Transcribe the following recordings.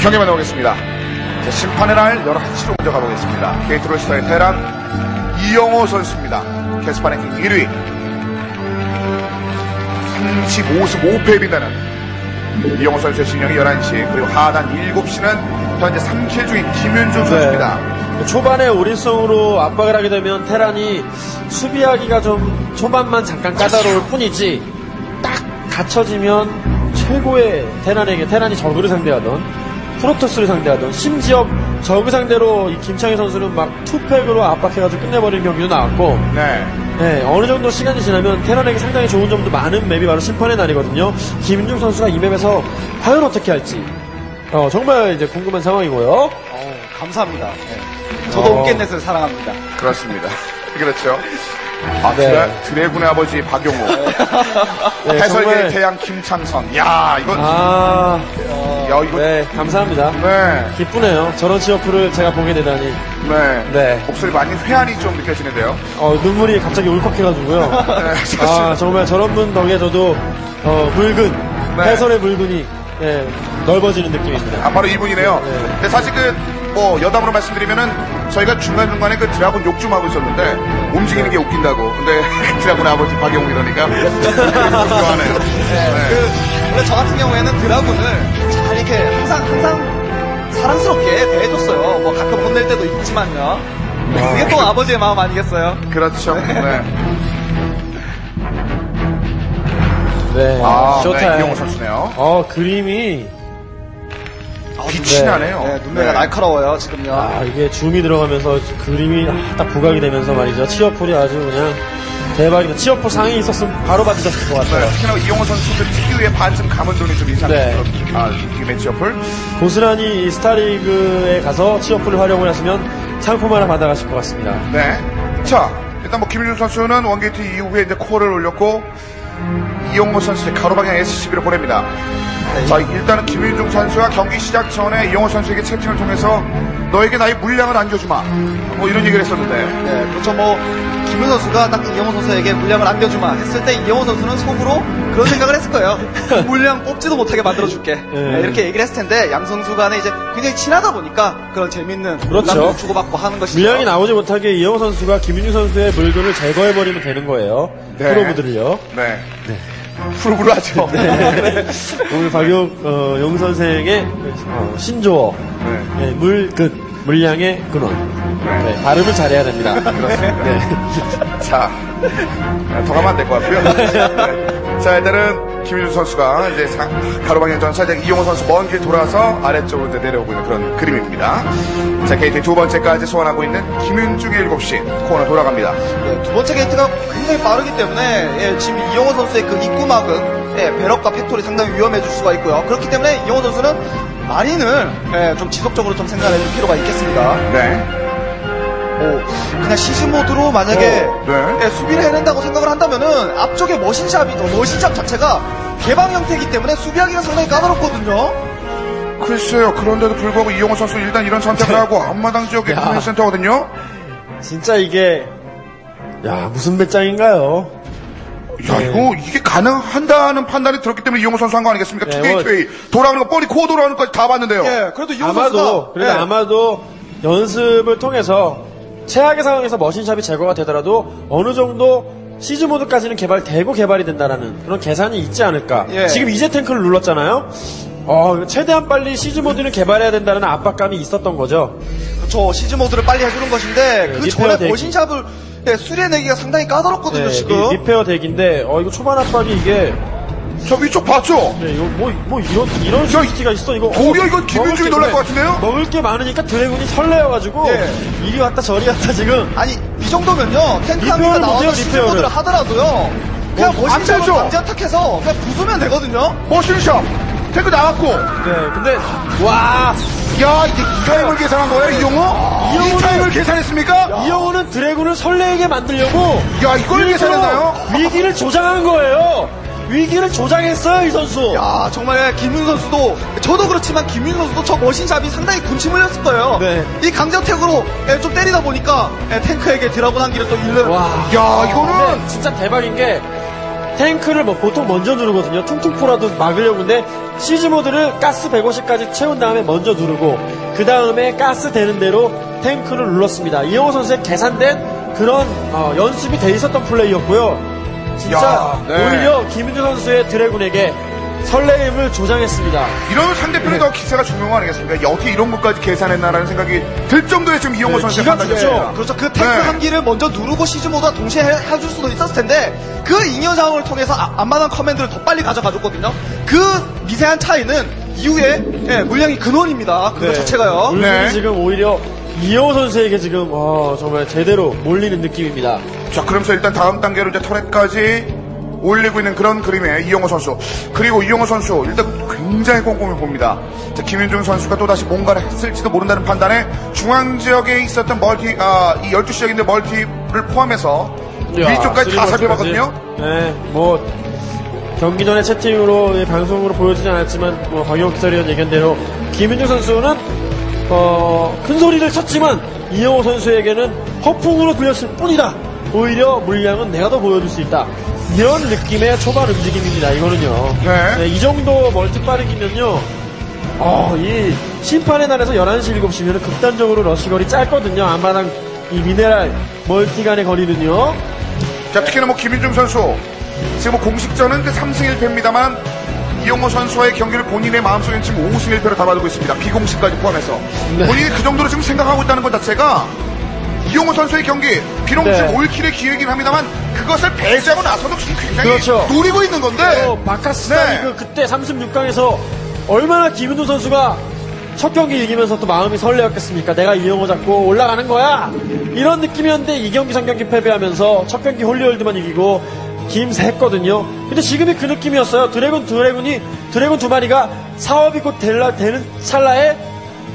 경기 만나보겠습니다. 자, 심판의 날 11시로 먼저 가보겠습니다. 케이트롤스타의 테란 이영호 선수입니다. 캐스파 랭킹 1위. 35승 5패에 빛나는 이영호 선수의 진영이 11시, 그리고 하단 7시는 현재 3킬 중인 김윤중 선수입니다. 초반에 오리성으로 압박을 하게 되면 테란이 수비하기가 좀 초반만 잠깐 까다로울 뿐이지 딱 갖춰지면 최고의 테란에게 테란이 저그를 상대하던 프로토스를 상대하던 심지어 저그 상대로 이 김창희 선수는 막 투팩으로 압박해가지고 끝내버리는 경기도 나왔고 네. 네, 어느 정도 시간이 지나면 테란에게 상당히 좋은 점도 많은 맵이 바로 심판의 날이거든요. 김윤중 선수가 이 맵에서 과연 어떻게 할지 어, 정말 이제 궁금한 상황이고요. 어, 감사합니다. 네. 저도 어. 온켓넷을 사랑합니다. 그렇습니다. 그렇죠. 아, 네. 드래, 드래곤의 아버지 박용호. 네, 해설계 정말- 태양 김창선. 야, 이건, 아, 야, 이거, 네. 네, 감사합니다. 네. 기쁘네요. 저런 취업풀을 제가 보게 되다니. 네. 목소리 많이 회한이 좀 느껴지는데요. 어, 눈물이 갑자기 울컥해가지고요. 네, 사실. 아, 정말 저런 분 덕에 저도, 어, 붉은, 네. 해설의 붉은이, 네, 넓어지는 느낌입니다. 아, 바로 이분이네요. 네. 근데 사실 그, 뭐, 여담으로 말씀드리면은, 저희가 중간중간에 그 드라곤 욕 좀 하고 있었는데, 움직이는 게 웃긴다고. 근데, 드라곤 아버지 박용호 이러니까, 좋아하네요. 네. 그, 원래 저 같은 경우에는 드라군을 잘 이렇게 항상, 항상 사랑스럽게 대해줬어요. 뭐 가끔 혼낼 때도 있지만요. 그게 또 아버지의 마음 아니겠어요? 그렇죠. 네. 네, 아, 쇼타임. 네, 이영호 선수네요. 어, 그림이, 빛이 네. 나네요. 네, 눈매가 날카로워요, 지금요. 아, 이게 줌이 들어가면서 그림이 딱 부각이 되면서 말이죠. 치어풀이 아주 그냥 대박이다. 치어풀 상이 있었으면 바로 받으셨을 것 네, 같아요. 특히나 이영호 선수 그 특유의 반쯤 감은 눈이 좀 인상이 네. 네. 아, 이 치어풀. 고스란히 이 스타리그에 가서 치어풀을 활용을 하시면 상품 하나 받아가실 것 같습니다. 네. 자, 일단 뭐 김윤중 선수는 one gate 이후에 이제 코어를 올렸고 이영호 선수의 가로방향 SCV를 보냅니다. 자, 일단은 김윤중 선수가 경기 시작 전에 이용호 선수에게 채팅을 통해서 너에게 나의 물량을 안겨주마. 뭐 이런 얘기를 했었는데. 네, 그렇죠. 뭐, 김윤 선수가 딱 이영호 선수에게 물량을 안겨주마 했을 때 이영호 선수는 속으로 그런 생각을 했을 거예요. 물량 뽑지도 못하게 만들어줄게. 네, 이렇게 얘기를 했을 텐데 양 선수 간에 이제 굉장히 친하다 보니까 그런 재밌는 그렇죠. 주고받고 하는 것이죠. 물량이 나오지 못하게 이영호 선수가 김윤중 선수의 물건을 제거해버리면 되는 거예요. 네. probe들을요. 네. probe를 하죠. 오늘 박용 어, 용 선생의 어, 신조어 네. 네, 물근 물량의 근원 네, 발음을 잘해야 됩니다. 그렇습니다. 네. 자, 아, 더 가면 안 될 것 같고요. 네. 자, 일단은 김윤중 선수가 이제 사- 가로방향 전 살짝 이영호 선수 먼 길 돌아서 아래쪽으로 내려오고 있는 그런 그림입니다. 자, 게이트 두 번째까지 소환하고 있는 김윤중의 7시 코너 돌아갑니다. 네, 두 번째 게이트가 굉장히 빠르기 때문에 예, 지금 이영호 선수의 그 입구막은 예, barrack과 factory 상당히 위험해질 수가 있고요. 그렇기 때문에 이영호 선수는 marine을 예, 좀 지속적으로 좀 생각해 줄 필요가 있겠습니다. 네. 오, 그냥 siege mode로 만약에 어, 네. 예, 수비를 해낸다고 생각을 한다면은 앞쪽에 machine shop이 어, machine shop 자체가 개방 형태이기 때문에 수비하기가 상당히 까다롭거든요. 글쎄요. 그런데도 불구하고 이영호 선수 일단 이런 선택을 하고 앞마당 지역의 야. command center거든요. 진짜 이게 야 무슨 배짱인가요? 야, 네. 이거, 이게 가능한다는 판단이 들었기 때문에 이영호 선수 한 거 아니겠습니까? 네, two gateway. 돌아오는 거, 뻔히 코어 돌아오는 거까지 다 봤는데요. 예, 그래도 이영호 아마도 선수가 그래도 예, 아마도 연습을 통해서 최악의 상황에서 machine shop이 제거가 되더라도 어느 정도 siege mode까지는 개발되고 개발이 된다라는 그런 계산이 있지 않을까. 예. 지금 이제 탱크를 눌렀잖아요. 어, 최대한 빨리 siege mode는 개발해야 된다는 압박감이 있었던 거죠. 그렇죠. 시즈 모드를 빨리 해주는 것인데 네, 그 전에 대기. 머신샵을 예, 수리해내기가 상당히 까다롭거든요. 네, 지금. 리, 페어 덱인데 어 이거 초반 압박이 이게 저 위쪽 봤죠? 네, 이거 뭐, 뭐 이런 이런 시스티가 있어 이거. 도리어 어, 이건 김윤중이 먹을 게 놀랄. 것 같은데요? 먹을 게 많으니까 드래곤이 설레어가지고 예. 이리 왔다 저리 왔다 지금. 아니 이 정도면요 탱크 한 개가 리페어를 나와서 못해요, 시즈 리페어를. 모드를 하더라도요 그냥 뭐, 안 되죠. 강제 아탁해서 그냥 부수면 되거든요. 머신샵. 탱크 나왔고. 네, 근데 와 야, 이게 이 타임을 계산한 거예요, 이영호? 이 이영호는- 타임을 계산했습니까? 이영호는 dragoon을 설레게 만들려고 야, 이걸 계산했나요? 위기를 조장한 거예요. 위기를 조장했어요 이 선수. 야 정말 김윤중 선수도 저도 그렇지만 김윤중 선수도 저 machine shop이 상당히 군침을 흘렸을 거예요. 네. 이 강제 attack으로 예, 좀 때리다 보니까 예, 탱크에게 dragoon 한 기를 또 잃는. 와, 야, 이거는 근데 진짜 대박인 게 탱크를 뭐 보통 먼저 누르거든요. 통통포라도 막으려고 근데 siege mode를 가스 150까지 채운 다음에 먼저 누르고 그 다음에 가스 되는 대로 탱크를 눌렀습니다. 이영호 선수의 계산된 그런 어, 연습이 돼 있었던 플레이였고요. 진짜 야, 네. 오히려 김윤중 선수의 dragoon에게 설레임을 조장했습니다. 이런 상대편의 더 기세가 중요한 거 아니겠습니까? 어떻게 이런 것까지 계산했나라는 생각이 들 정도의 지금 이영호 네, 선수의 판단이죠. 죽죠. 그렇죠. 그 탱크 네. 한 기를 먼저 누르고 siege mode와 동시에 해, 해줄 수도 있었을 텐데 그 잉여 자원을 통해서 아- 앞마당 command를 더 빨리 가져가줬거든요. 그 미세한 차이는 이후에 예, 물량이 근원입니다. 그거 네. 자체가요. 물량이 네. 지금 오히려 이영호 선수에게 지금 어, 정말 제대로 몰리는 느낌입니다. 자, 그러면서 일단 다음 단계로 이제 터렛까지 올리고 있는 그런 그림의 이용호 선수. 그리고 이용호 선수, 일단 굉장히 꼼꼼히 봅니다. 자, 김윤중 선수가 또다시 뭔가를 했을지도 모른다는 판단에 중앙 지역에 있었던 멀티, 아, 이 12지역인데 멀티를 포함해서 위쪽까지 다 살펴봤거든요. 네, 뭐 경기 전에 채팅으로 예, 방송으로 보여주지 않았지만 뭐 박영욱 기자리원 얘기한대로 김윤중 선수는 어, 큰 소리를 쳤지만 이영호 선수에게는 허풍으로 들렸을 뿐이다. 오히려 물량은 내가 더 보여줄 수 있다. 이런 느낌의 초반 움직임입니다. 이거는요. 네. 이 정도 멀티 빠르기면요. 어, 이 심판의 날에서 11시, 7시면 극단적으로 러시거리 짧거든요. 안마당 이 미네랄 멀티 간의 거리는요. 자, 특히나 뭐 김윤중 선수. 지금 뭐 공식전은 그 3승 1패입니다만 이용호 선수와의 경기를 본인의 마음속에 지금 5승 1패로 담아두고 있습니다. 비공식까지 포함해서. 네. 본인이 그 정도로 지금 생각하고 있다는 것 자체가 이용호 선수의 경기, 비록 네. 지금 올킬의 기회이긴 합니다만 그것을 배제하고 나서도 지금 굉장히 그렇죠. 노리고 있는 건데. 어, 바카스 네. 리그 그때 36강에서 얼마나 김윤도 선수가 첫 경기 이기면서 또 마음이 설레었겠습니까? 내가 이영호 잡고 올라가는 거야! 이런 느낌이었는데 이 경기 3경기 패배하면서 첫 경기 Holy World만 이기고 김새했거든요. 근데 지금이 그 느낌이었어요. dragoon dragoon이 dragoon 두 마리가 사업이 곧 될라, 되는 찰나에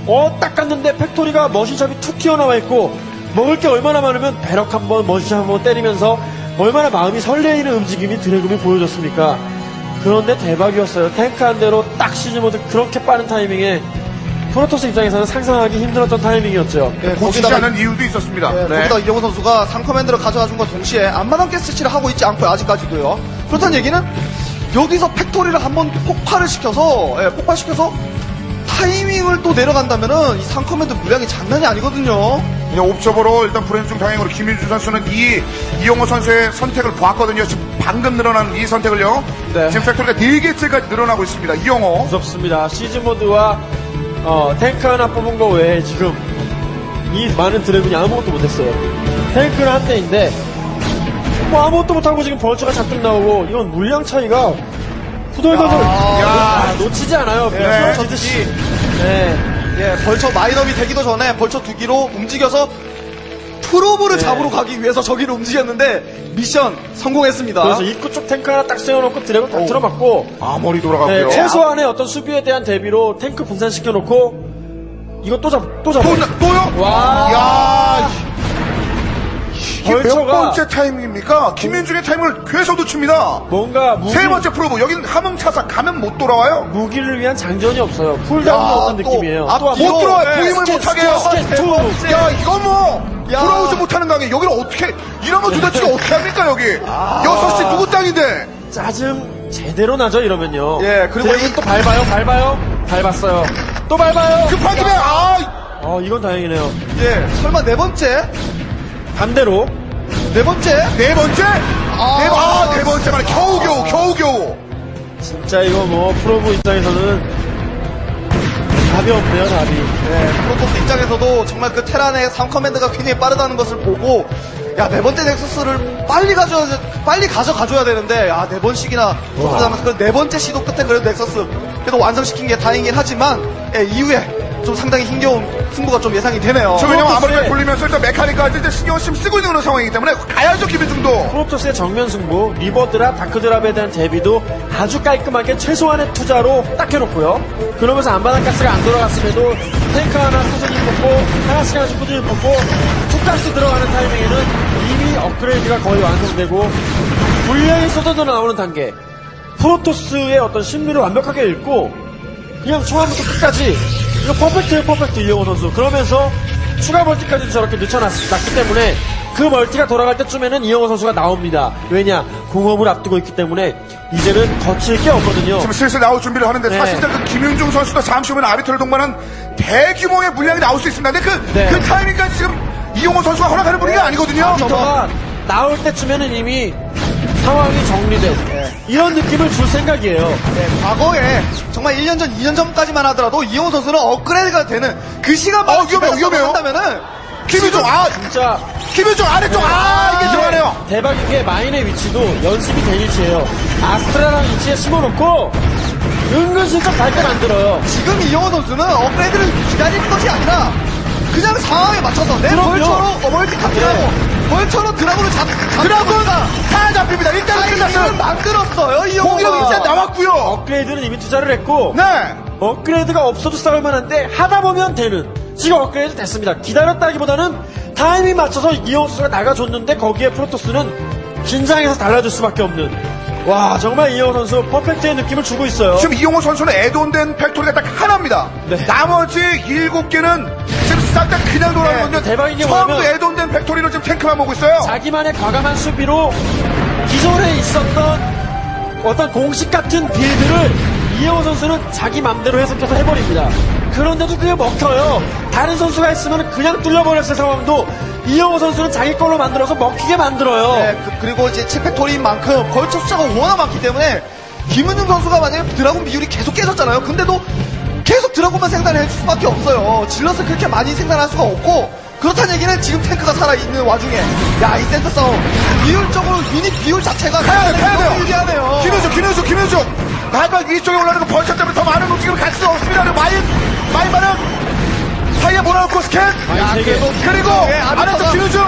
어, 딱 갔는데 factory가 machine shop이 툭 튀어나와 있고 먹을 게 얼마나 많으면 barrack 한번 machine shop 한번 때리면서 얼마나 마음이 설레이는 움직임이 dragoon이 보여줬습니까? 그런데 대박이었어요. 탱크 한 대로 딱 siege mode 그렇게 빠른 타이밍에 Protoss 입장에서는 상상하기 힘들었던 타이밍이었죠. 예, 고치지 않은 이유도 있었습니다. 예, 네. 거기다 이영호 선수가 3command를 가져가 준것 동시에 앞마당 가스 채취를 하고 있지 않고요, 아직까지도요. 그렇다는 얘기는 여기서 factory를 한번 폭발을 시켜서, 예, 폭발시켜서 타이밍을 또 내려간다면은 이 3command 물량이 장난이 아니거든요. 그냥 observer로 일단 불행 중 다행으로 김윤중 선수는 이 이영호 선수의 선택을 봤거든요. 지금 방금 늘어난 이 선택을요. 네. 지금 factory가 4개째까지 늘어나고 있습니다. 이영호. 무섭습니다. siege mode와 어, 탱크 하나 뽑은 거 외에 지금 이 많은 dragoon이 아무것도 못했어요. 탱크는 한 대인데 뭐 아무것도 못하고 지금 vulture가 잔뜩 나오고 이건 물량 차이가 후덜덜덜 야. 아, 놓치지 않아요. 예, 벌처 찢듯이. 네. 예, vulture mine up이 되기도 전에 vulture 두 기로 움직여서 프로브를 네. 잡으러 가기 위해서 저기를 움직였는데 미션 성공했습니다. 그래서 입구 쪽 탱크 하나 딱 세워놓고 드래곤 다 틀어맞고 아, 머리 돌아갔고요. 네, 최소한의 어떤 수비에 대한 대비로 탱크 분산시켜놓고 이거 또 잡, 또 잡아. 또, 또요? 와. 야 이게 몇 벌처가- 번째 타이밍입니까? 김윤중의 타이밍을 계속 놓칩니다. 뭔가 무기, 세 번째 프로브. 여기는 함흥차사 가면 못 돌아와요? 무기를 위한 장전이 없어요. 쿨다운이 야, 또 느낌이에요. 앞- 또 뒤로, 못 들어와요. 네, 부임을 스케- 못 하게 해요. 스케-. 야, 이건 뭐, 야. 돌아오지 못하는 가게. 여기를 어떻게, 이러면 도대체 어떻게 합니까, 여기? 여섯 시 누구 땅인데? 짜증 제대로 나죠 이러면요. 예, 그리고 dragoon 이- 또 밟아요, 밟아요, 밟았어요. 또 밟아요. 급한 김에, 아, 어 이건 다행이네요. 예, 설마 네 번째? 반대로 네 번째? 네 번째? 네, 번- 아, 네 번째 말에 겨우겨우, 겨우겨우. 진짜 이거 뭐 probe 입장에서는 답이 없네요, 답이. 예, Protoss 입장에서도 정말 그 Terran의 3command가 굉장히 빠르다는 것을 보고 야, 네 번째 nexus를 빨리 가져야, 빨리 가져가줘야 되는데, 야, 네 번씩이나, 하면서 그 네 번째 시도 끝에 그래도 nexus, 그래도 완성시킨 게 다행이긴 하지만, 예, 이후에 좀 상당히 힘겨운 승부가 좀 예상이 되네요. 저 왜냐면 아무리 돌리면서 일단 메카니까지 이제 신경을 좀 쓰고 있는 그런 상황이기 때문에 가야죠, 김윤중도. Protoss의 정면 승부, reaver drop, dark drop에 대한 대비도 아주 깔끔하게 최소한의 투자로 딱 해놓고요. 그러면서 안바닥 가스가 안 돌아갔음에도 탱크 하나 꾸준히 뽑고, 하나씩 하나씩 꾸준히 뽑고, 투가스 들어가는 타이밍에는 이미 업그레이드가 거의 완성되고, 물량이 쏟아져 나오는 단계. Protoss의 어떤 심리를 완벽하게 읽고 그냥 초반부터 끝까지 이거 perfect예요 perfect 이영호 선수 그러면서 추가 멀티까지 저렇게 늦춰놨기 때문에 그 멀티가 돌아갈 때쯤에는 이영호 선수가 나옵니다 왜냐 공업을 앞두고 있기 때문에 이제는 거칠 게 없거든요 지금 슬슬 나올 준비를 하는데 네. 사실상 그 김윤중 선수도 잠시 후면 arbiter를 동반한 대규모의 물량이 나올 수 있습니다. 근데 그, 네. 그 타이밍까지 지금 이용호 선수가 허락하는 분위기가 아니거든요. 아비터가 나올 때쯤에는 이미 상황이 정리된 이런 느낌을 줄 생각이에요 네, 과거에 정말 1년 전, 2년 전까지만 하더라도 이용호 선수는 업그레이드가 되는 그 시간만 어, 위험해요, 위험해요. 한다면은 김윤중, 아, 진짜 김윤중 아래쪽, 아, 이게 들어가네요. 대박인 게 마인의 위치도 연습이 된 위치예요. 아스트라라는 위치에 심어놓고 은근슬쩍 밟게 만들어요. 지금 이영호 선수는 업그레이드를 기다리는 것이 아니라 그냥 상황에 맞춰서 내 그럼요. 벌처로 어, 멀티 카트라고 벌처로 드라군을 잡, 드라군 다 잡힙니다. 일단은 끝났어요. 만들었어요 이영호가 공업이 일단 나왔고요. 업그레이드는 이미 투자를 했고 네. 업그레이드가 없어도 싸울 만한데 하다 보면 되는 지금 업그레이드 됐습니다. 기다렸다기보다는 타이밍 맞춰서 이영호 선수가 나가줬는데 거기에 Protoss는 긴장해서 달라질 수밖에 없는 와 정말 이영호 선수 perfect의 느낌을 주고 있어요. 지금 이영호 선수는 add-on된 factory가 딱 하나입니다. 네. 나머지 일곱 개는 지금 싹 다 그냥 돌아가거든요. 네, 대박인 게 처음부터 뭐냐면 add-on된 factory로 지금 탱크만 보고 있어요. 자기만의 과감한 수비로 기존에 있었던 어떤 공식 같은 build를 이영호 선수는 자기 맘대로 해석해서 해버립니다. 그런데도 그게 먹혀요. 다른 선수가 있으면 그냥 뚫려버렸을 상황도 이영호 선수는 자기 걸로 만들어서 먹히게 만들어요. 네, 그, 리고 이제 7factory인 만큼 vulture 숫자가 워낙 많기 때문에 김은중 선수가 만약에 드라군 비율이 계속 깨졌잖아요. 근데도 계속 드라군만 생산해 줄 수밖에 없어요. 질럿을 그렇게 많이 생산할 수가 없고 그렇다는 얘기는 지금 탱크가 살아있는 와중에 야 이 센터 싸움 비율적으로 유닛 비율 자체가 가야 돼, 가야 돼요. 유리하네요. 김현수, 김현수, 김현수. 나가 이쪽에 올라가는 거 벌써 때문에 더 많은 움직임을 갈 수 없습니다. 그리고 마인, 마인만은 사이에 몰아놓고 스캔. 야, 네, 그래도 그리고 예, 아래쪽 김현수.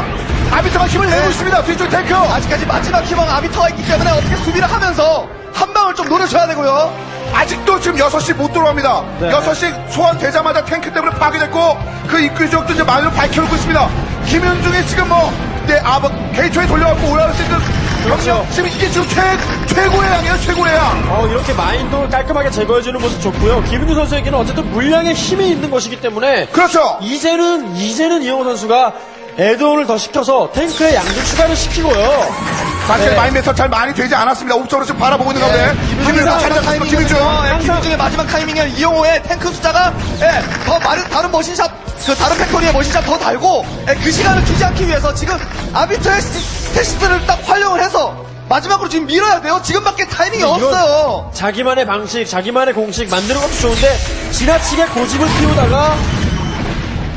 아비터가 힘을 내고 네. 있습니다. 뒤쪽 탱크. 아직까지 마지막 희망 아비터가 있기 때문에 어떻게 수비를 하면서 한 방을 좀 노려줘야 되고요. 아직도 지금 6시 못 들어갑니다. 네. 6시 소환되자마자 탱크 때문에 파괴됐고 그 입구 지역도 이제 마을로 밝혀놓고 있습니다. 김현중이 지금 뭐, 네, 아, 뭐, 게이트웨이 돌려갖고 올라갈 수 있는 그렇죠. 지금 이게 지금 최, 최고의 양이에요, 최고의 양. 어, 이렇게 마인도 깔끔하게 제거해주는 모습 좋고요. 김은주 선수에게는 어쨌든 물량의 힘이 있는 것이기 때문에 그렇죠. 이제는 이제는 이영호 선수가 에드온을 더 시켜서 탱크의 양도 추가를 시키고요. 사실 네. 마인메터 잘 많이 되지 않았습니다. 옵적으로 지금 바라보고 있는 가운데. 잡고 있고, 김윤중. 김윤중의 마지막 타이밍에 이영호의 탱크 숫자가 예, 더 많은 다른 machine shop 그 다른 factory의 machine shop 더 달고 예, 그 시간을 주지 않기 위해서 지금 arbiter의 시- stasis를 딱 활용을 해서 마지막으로 지금 밀어야 돼요. 지금밖에 타이밍이 없어요. 자기만의 방식, 자기만의 공식 만드는 것도 좋은데 지나치게 고집을 피우다가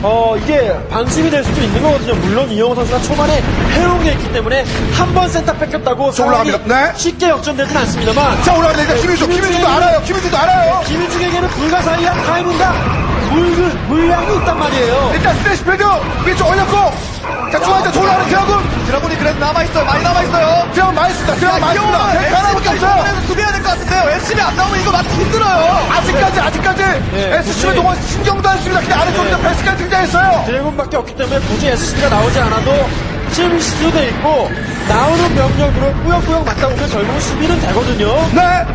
어 이게 방심이 될 수도 있는 거거든요. 물론 이영호 선수가 초반에 해놓은 게 있기 때문에 한 번 센터 뺏겼다고 자, 올라갑니다. 네. 쉽게 역전되진 않습니다만 자, 올라가야 되니까 김윤중, 김윤중도 알아요. 김윤중도 알아요. 김윤중에게는 불가사의한 타이밍과 물, 물량이 있단 말이에요. 일단 stasis field 위쪽 올렸고. 자, 중앙에 올라가는 dragoon. dragoon이 그래도 남아있어요. 많이 남아있어요. dragoon 많이 씁니다. dragoon 많이 씁니다. SCV 없어요. 이번에는 수비해야 될 것 같은데요. SCV 안 나오면 이거 막기 힘들어요. 아직까지 아직까지 네, SCV 굳이- 동안 신경도 안 씁니다. 그냥 아래쪽에서 네. vessel까지 등장했어요. dragoon밖에 없기 때문에 굳이 SCB가 나오지 않아도 CMC도 돼 있고 나오는 병력으로 꾸역꾸역 맞다 보면 결국은 수비는 되거든요. 네.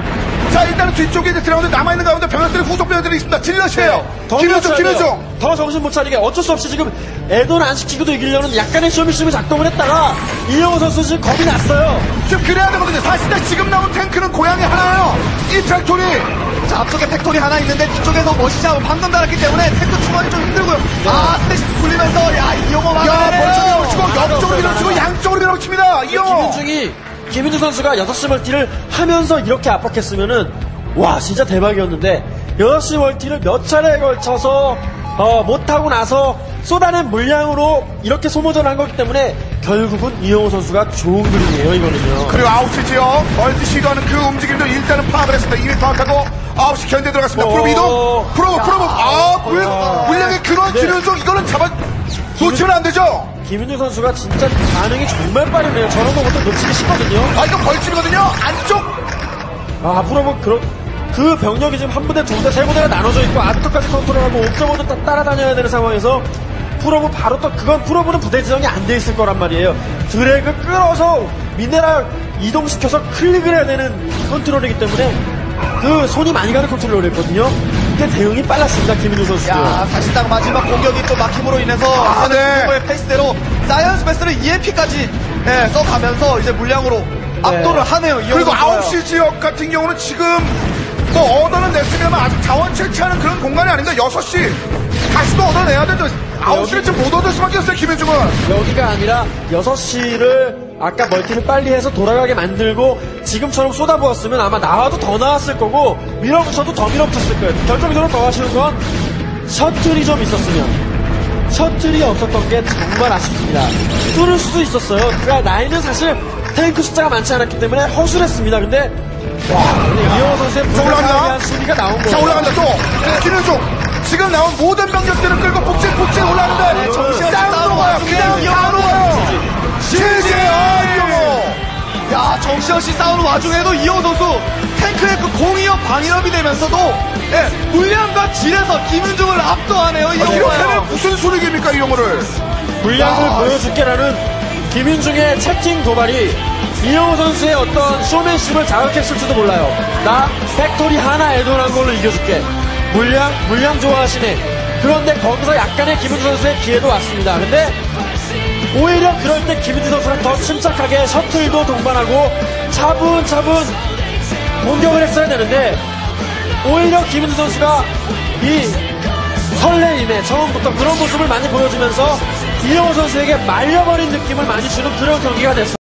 자 일단은 뒤쪽에 이제 드라운드 남아있는 가운데 병력들이 후속 병력들이 있습니다. 질럿이에요. 더 김현중 밀어쳐야 돼요. 김현중. 더 정신 못 차리게 어쩔 수 없이 지금 애돈 안 시키고도 이기려는 약간의 쇼미쇼미 작동을 했다가 이영호 선수 지금 겁이 났어요. 지금 그래야 되거든요. 사실상 지금 나온 탱크는 고양이 하나예요. 이 팩토리. 자, 앞쪽에 팩토리 하나 있는데 뒤쪽에서 머신샵을 방금 달았기 때문에 탱크 충원이 좀 힘들고요. 아, stasis 걸리면서 야, 이영호 야 벌써 밀어치고 아, 옆쪽으로. 밀어치고 양쪽으로 밀어칩니다. 이영호. 김윤중이 김윤중 선수가 6시 멀티를 하면서 이렇게 압박했으면은 와 진짜 대박이었는데 6시 멀티를 몇 차례에 걸쳐서 어, 못하고 나서 쏟아낸 물량으로 이렇게 소모전을 한 거기 때문에 결국은 이영호 선수가 좋은 그림이에요 이거는요 그리고 9시 지역 멀티 시도하는 그 움직임도 일단은 파악을 했습니다. 이미 파악하고 9시 견제 들어갔습니다. 어. probe 이동. probe probe. 아 물, 야. 물량의 근원 네. 김윤중 이거는 잡아 놓치면 안 되죠. 김윤중 선수가 진짜 반응이 정말 빠르네요 저런 거 보통 놓치기 쉽거든요 아 이거 벌집이거든요. 안쪽. 아, 앞으로 뭐, 그런, 그 병력이 지금 한 부대, 두 부대, 세 부대가 나눠져 있고, 아트까지 컨트롤하고, observer도 따- 따라다녀야 되는 상황에서, probe 바로 또, 그건 probe는 부대 지정이 안 돼 있을 거란 말이에요. 드래그 끌어서, 미네랄 이동시켜서 클릭을 해야 되는 컨트롤이기 때문에 그 손이 많이 가는 컨트롤이었거든요. 근데 대응이 빨랐습니다, 김윤중 선수. 야, 사실상 마지막 공격이 또 막힘으로 인해서 아, 네. 의 페이스대로 science vessel을 EMP까지 예, 써가면서 이제 물량으로 압도를 하네요. 이영호 그리고 선수가요. 9시 지역 같은 경우는 지금 뭐 얻어는 냈으면 아직 자원 채취하는 그런 공간이 아닌가 6시 다시 또 얻어내야 되죠 9시를 지금 못 얻을 수밖에 없어요 김윤중은 여기가 아니라 6시를 아까 멀티를 빨리 해서 돌아가게 만들고 지금처럼 쏟아부었으면 아마 나와도 더 나왔을 거고 밀어붙여도 더 밀어붙였을 거예요. 결정적으로 더 하시는 건 셔틀이 좀 있었으면 셔틀이 없었던 게 정말 아쉽습니다. 뚫을 수도 있었어요. 그러니까 나이는 사실 탱크 숫자가 많지 않았기 때문에 허술했습니다. 근데 이영호 선수의 올라간다. 불가사에 대한 수비가 나온 거예요. 자 올라간다 또. 김현중 지금 나온 모든 병력들을 끌고 북진북진 올라간다. 네, 정시현 씨 싸움으로 싸움 가요. 와중에 그냥 이영호 싸움으로 가요 실제 아 이영호. 야, 정시현 씨 싸우는 와중에도 이영호 선수 탱크의 그 공이업 방위업이 되면서도 예, 물량과 질에서 김윤중을 압도하네요. 아, 이렇게. 하면 무슨 소리입니까 이영호를? 물량을 보여줄게라는 김윤중의 채팅 도발이 이영호 선수의 어떤 쇼맨십을 자극했을지도 몰라요. 나 factory 하나 add-on한 걸로 이겨줄게. 물량, 물량 좋아하시네. 그런데 거기서 약간의 김윤중 선수의 기회도 왔습니다. 근데 오히려 그럴 때 김윤중 선수는 더 침착하게 셔틀도 동반하고 차분차분 공격을 했어야 되는데 오히려 김윤중 선수가 이 설레임에 처음부터 그런 모습을 많이 보여주면서 이영호 선수에게 말려버린 느낌을 많이 주는 그런 경기가 됐어요.